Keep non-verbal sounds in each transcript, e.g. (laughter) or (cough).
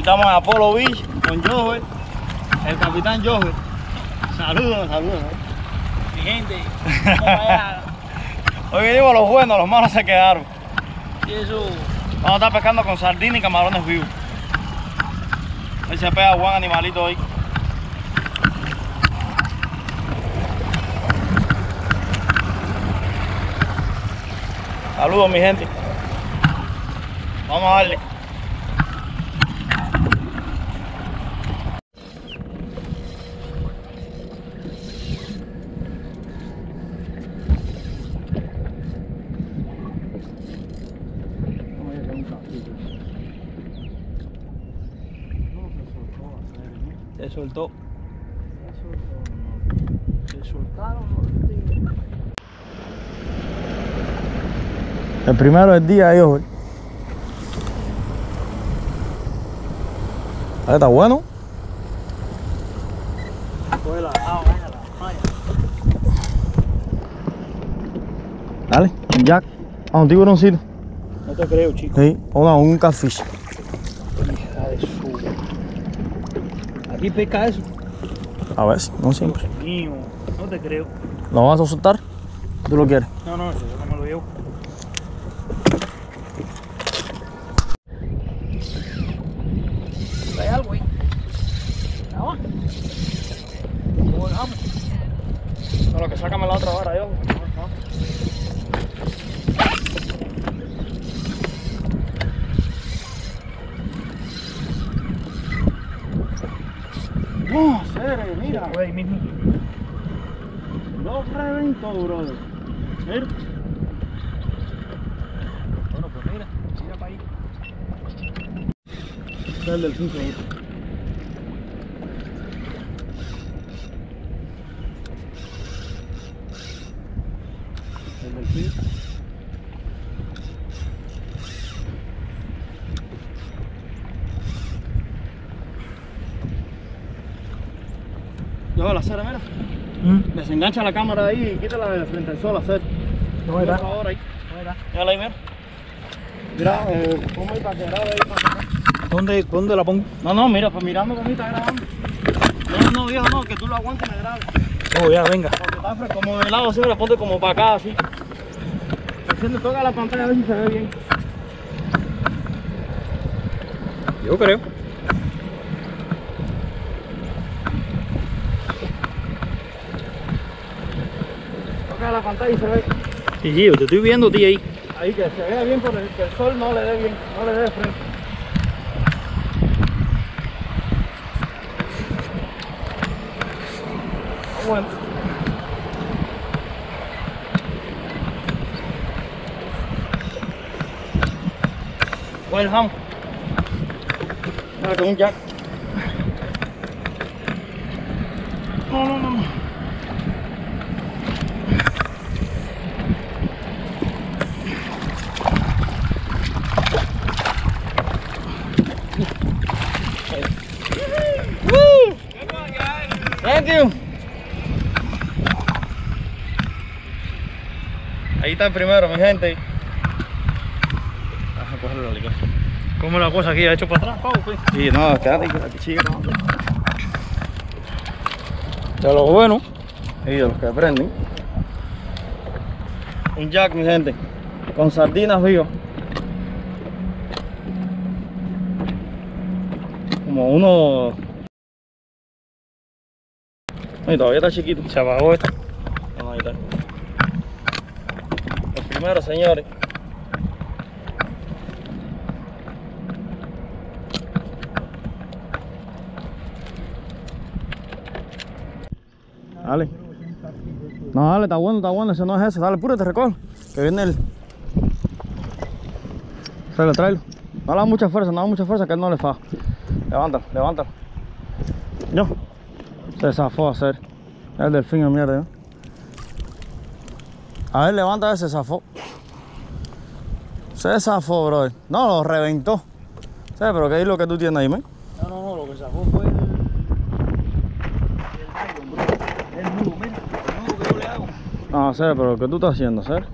estamos en Apollo Beach con Joe, el capitán Joe. Saludos, saludos. Mi gente. (laughs) Hoy venimos los buenos, los malos se quedaron. Y eso, Vamos a estar pescando con sardinas y camarones vivos. Ahí se pega buen animalito hoy. Saludos mi gente. Vamos a darle. Se soltó. se soltaron El primero del día hoy. Ahí está bueno. Dale, un jack. A un tiburoncito. No te creo, chico. Sí, o no, un catfish. Hija de su. Aquí pesca eso. A ver, si, no siempre. Dios mío, no te creo. ¿Lo vas a soltar? ¿Tú lo quieres? No, no, yo no me lo llevo. Hay algo ahí. Vamos. ¿Cómo dejamos? No, lo que sácame la otra vara yo. por mismo. No reventó, brother. Bueno, pues mira, mira para ahí. Está el del 5 El del 5. acera, mira. ¿Mm? Desengancha la cámara ahí y quítala de frente al sol acera. No era. Ahora ahí. No ahí, mira. Mira, eh, ponme ahí para que grabe ahí para ¿Dónde, ¿Dónde la pongo? No, no, mira, pues mirando cómo está grabando. No, no, viejo, no, que tú lo aguantes y me grabes. Oh, ya, venga. Porque está fresco, como de lado así, me la ponte como para acá, así. Haciendo toda la pantalla a ver si se ve bien. Yo creo. La pantalla y se ve. Sí, sí, yo te estoy viendo a ti ahí. Ahí que se vea bien, pero que el sol no le dé bien, no le dé de frente. Ah, Bueno. Welcome. Dale con un jack. No, no, no. Está primero, mi gente. Vamos a cogerlo la liga. ¿Cómo la cosa aquí? ¿Ha hecho para atrás? Pau, pues. Sí, no, quédate que grabando. De lo bueno. Y de los que aprenden. Un jack, mi gente. Con sardinas vivas. Como uno. Ay, todavía está chiquito. Se apagó esta. No, ahí está. Primero, señores. Dale. No, dale, está bueno, está bueno. Ese no es ese. Dale, apúrate, recoge. Que viene el. Tráelo, tráelo. No le da mucha fuerza, no da mucha fuerza que él no le fa. Levántalo, levántalo. Yo. Se zafó a hacer. El delfín de mierda. A ver, levanta ese zafó. Se zafó, brother. No, lo reventó. Sí, pero ¿qué es lo que tú tienes ahí, man? No, no, no, lo que sacó fue el. El bro. El nudo, mira. El nudo que yo le hago. No, sé, pero ¿qué tú estás haciendo, ser?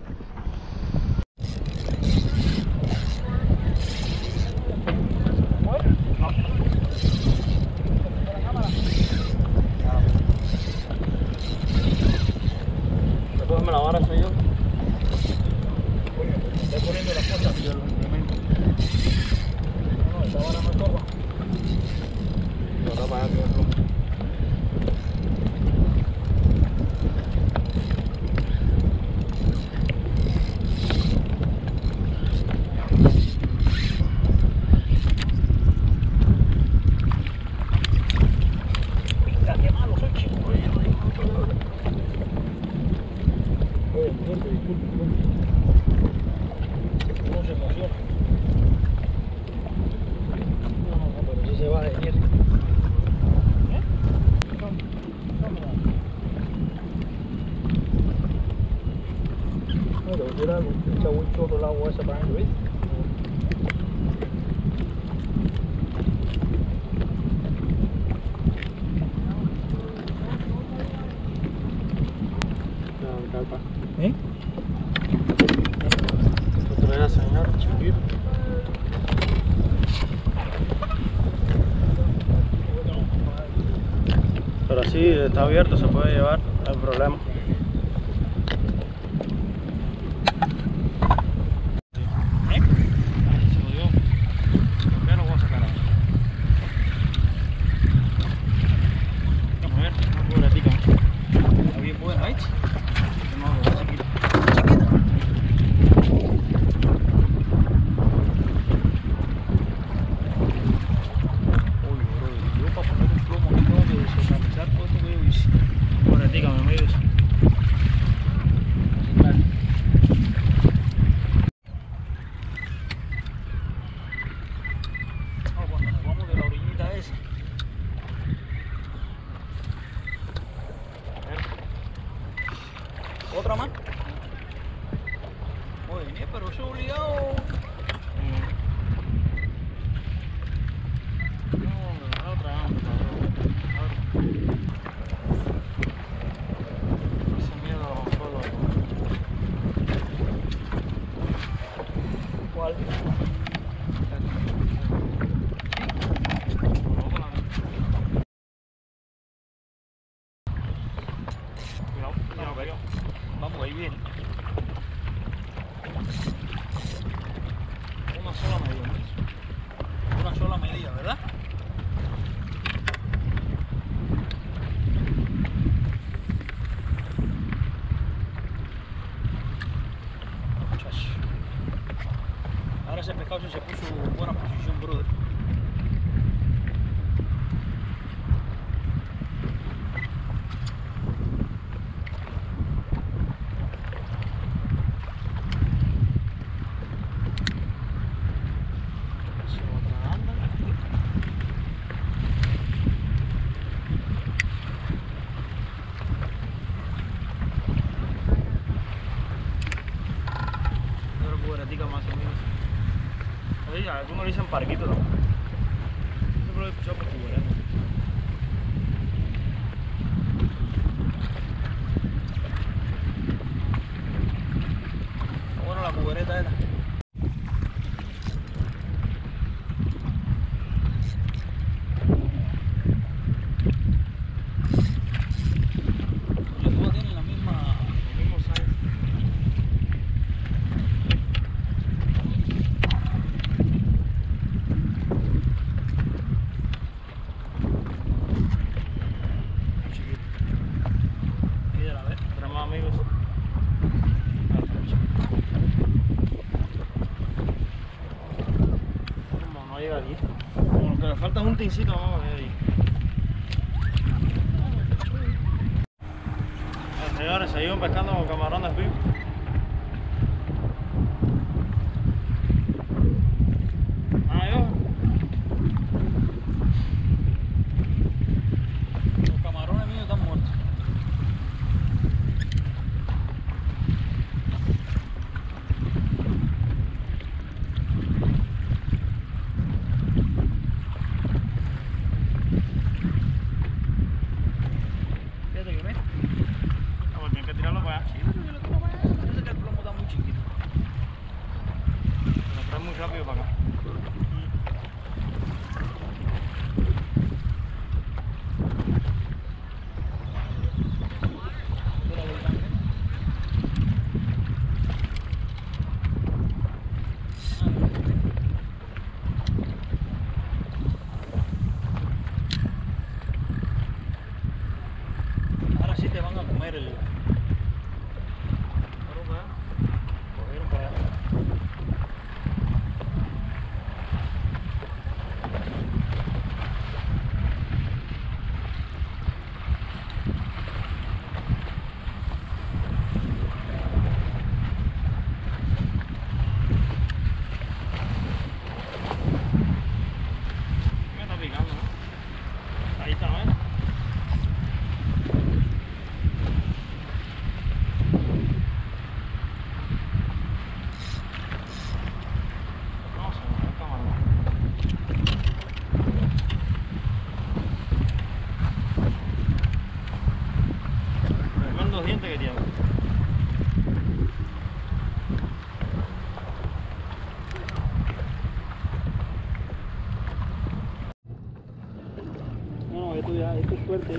¿Eh? señor, chiquito. Pero sí, está abierto, se puede llevar, no hay problema. 一起走啊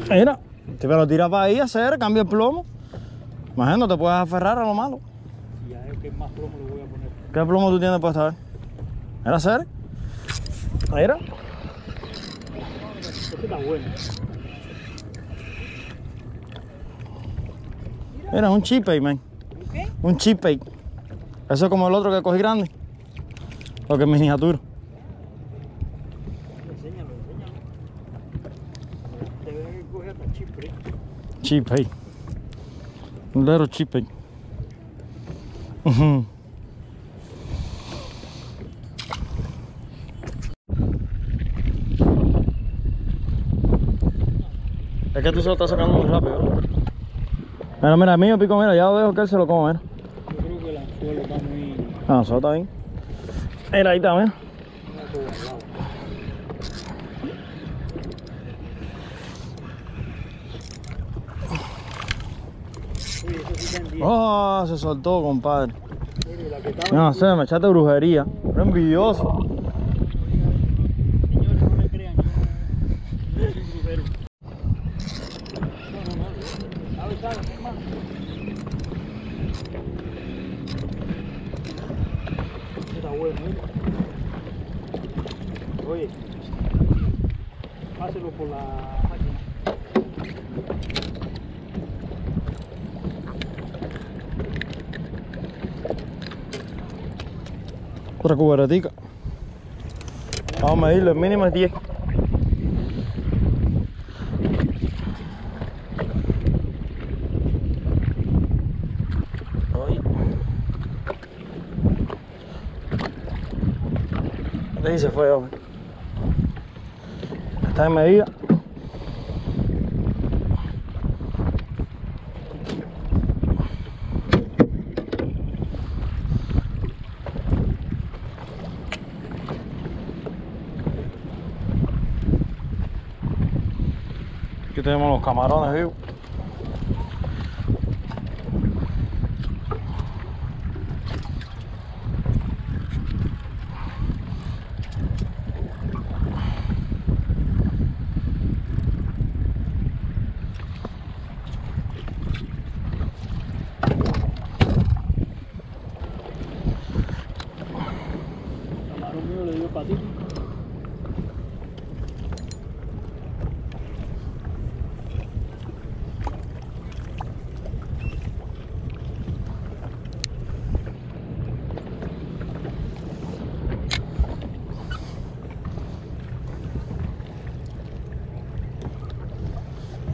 Mira, te lo tiras para ahí a hacer, cambia el plomo. Imagínate, no te puedes aferrar a lo malo. Y es que más plomo le voy a poner. ¿Qué plomo tú tienes puesto? A ver. Mira, hacer. Mira. Este está bueno. Mira, un chipay, man. ¿Qué? Un. Eso es como el otro que cogí grande. Lo que es miniatura. Chipay. Un little chipay. Ujú. Es que tú se lo estás sacando muy rápido. ¿no? Mira, mira, mío pico, mira, ya lo dejo que él se lo coma, mira. Yo creo que el anzuelo está muy... Ah, eso está bien. Mira, ahí está, mira. muy guardado. Oye, eso sí está en 10. Oh, se soltó, compadre. No sé, me echaste brujería. Era envidioso. Señores, no me crean, yo no yo soy brujero. No, no, no. ¿Sabe, sabe, mi hermano? Eso Está bueno, ¿eh? Oye, páselo por la máquina. Otra cuberetica. Vamos a medirlo, el mínimo es 10. Ahí. Ahí se fue, hombre. Está en medida. Aquí tenemos los camarones vivos. Camarón mío le dio patito.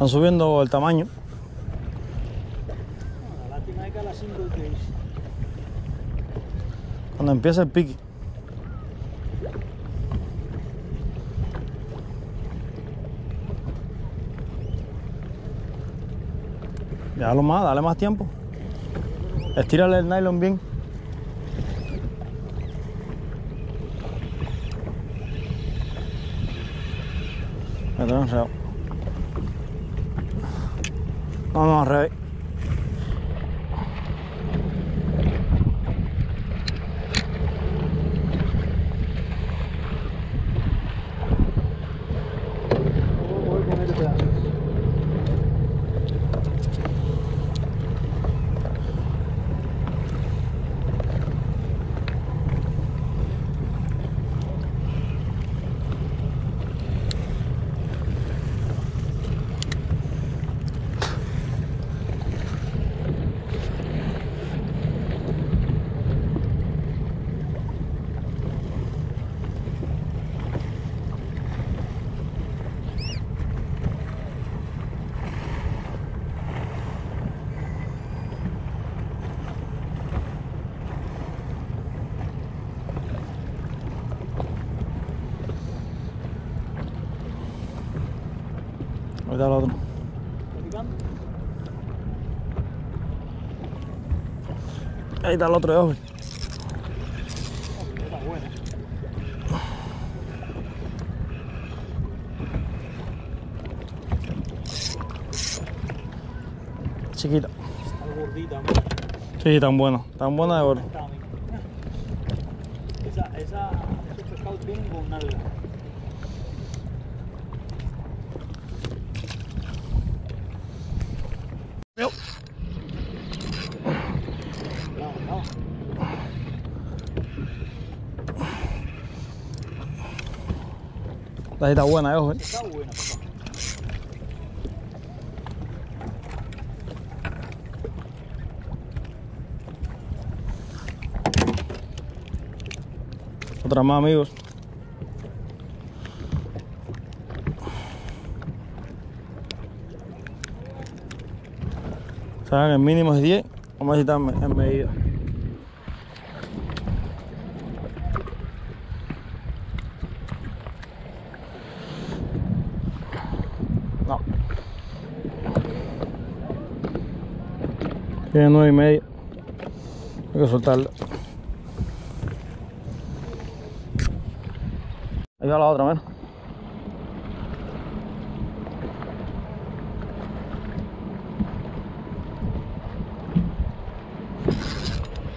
Están subiendo el tamaño. La lástima es que a las 5 que hice. Cuando empieza el pique. Ya lo más, dale más tiempo. Estírale el nylon bien. Me tengo enredado. Vamos al revés. Voy a poner este pedazo. Ahí está el otro. ¿Está picando? Ahí está el otro de buena. Chiquita. Está gordita. Sí, tan buena. Tan buena de oro. Esa, esa, esos pescados vienen con nalga. Esta sí está buena, eh, ojo. Está buena, papá. Otra más, amigos. Saben, el mínimo es 10. Vamos a en en medida. Tiene nueve y media. Hay que soltarla. Ahí va la otra, mira.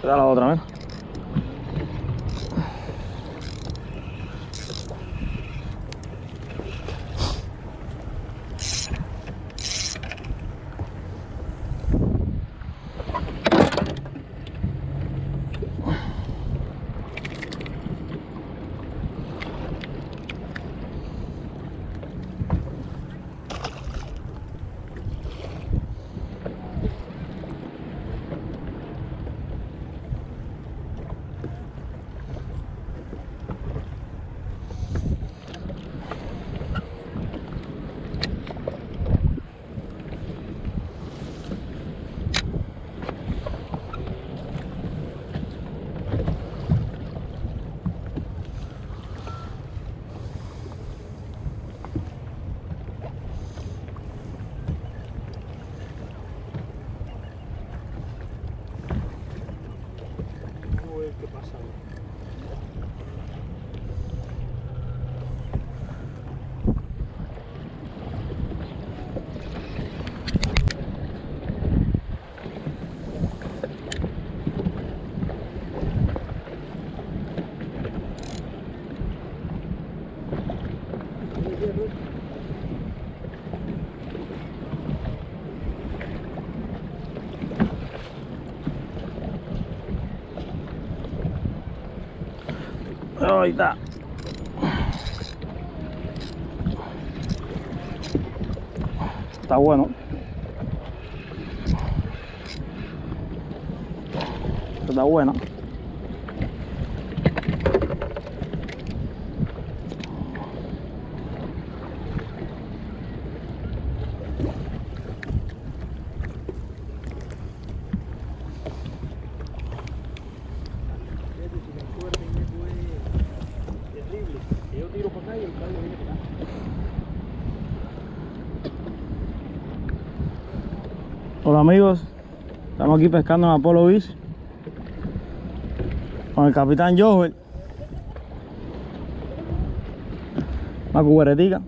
Ahí la otra, mira. Vamos Ahí está. Está bueno. Está buena. Fíjate, si me acuerden, eso es terrible. Que yo tiro para acá y el caballo viene para acá. Hola amigos, estamos aquí pescando en Apollo Beach con el capitán Joel. Una cuberetica.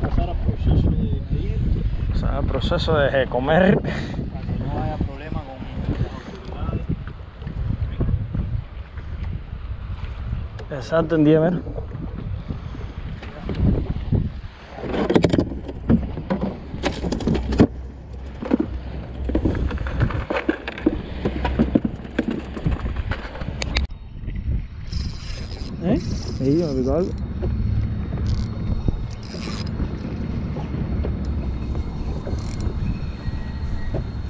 Pasar al proceso de medir O sea, el proceso de comer. para que no haya problema con. Exacto, en 10 mira. ¿Eh? Sí, me picó algo.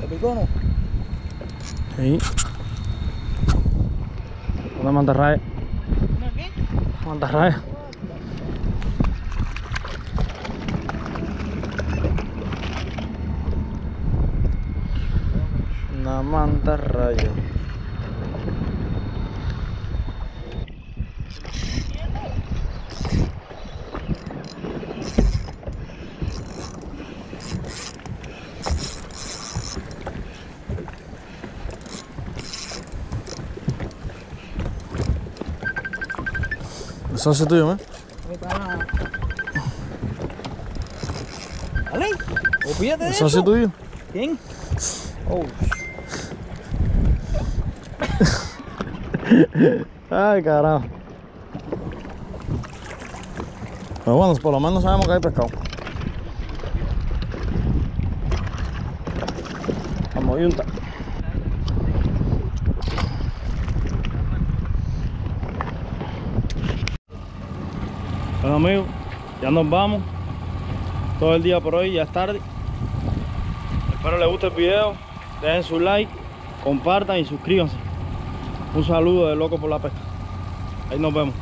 ¿Te picó no? Sí. Una mantarraya. ¿Una qué? Mantarraya. Una mantarraya. Socio tuyo, ¿eh? ¿Vale? ¿O pídate de eso? tuyo. ¿Quién? Oh, (laughs) Ay, carajo. Pero bueno, por lo menos sabemos que hay pescado. Vamos, yunta. Amigos, ya nos vamos. Todo el día por hoy, ya es tarde. Espero les guste el video. Dejen su like, compartan y suscríbanse. Un saludo de Loco por la Pesca. Ahí nos vemos.